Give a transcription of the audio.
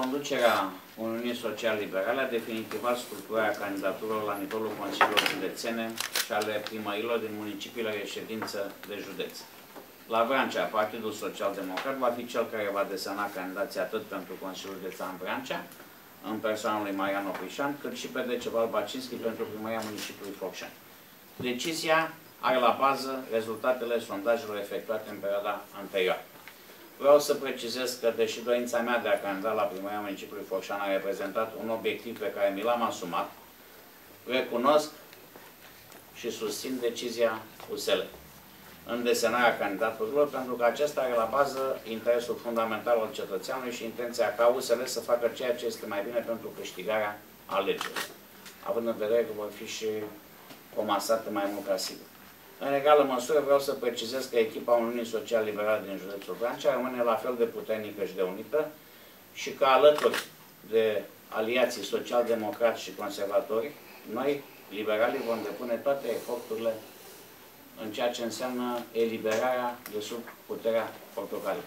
conducerea Uniunii Social-Liberale a definitivat structura candidaturilor la nivelul Consiliului Județene și ale primărilor din municipiile reședință de județ. La Vrancea, Partidul Social Democrat va fi cel care va desena candidații atât pentru Consiliul Județean Vrancea, în persoana lui Marian Oprișan, cât și pe Decebal Bacinski pentru primăria municipiului Focșani. Decizia are la bază rezultatele sondajelor efectuate în perioada anterioară. Vreau să precizez că, deși dorința mea de a candida la primăria municipiului Focșani a reprezentat un obiectiv pe care mi l-am asumat, recunosc și susțin decizia USL în desenarea candidaturilor, pentru că acesta are la bază interesul fundamental al cetățeanului și intenția ca USL să facă ceea ce este mai bine pentru câștigarea alegerilor, având în vedere că vor fi și comasate mai mult ca sigur. În egală măsură vreau să precizez că echipa Uniunii Social-Liberale din județul Vrancea rămâne la fel de puternică și de unită și că alături de aliații social-democrați și conservatori, noi, liberalii, vom depune toate eforturile în ceea ce înseamnă eliberarea de sub puterea portocalii.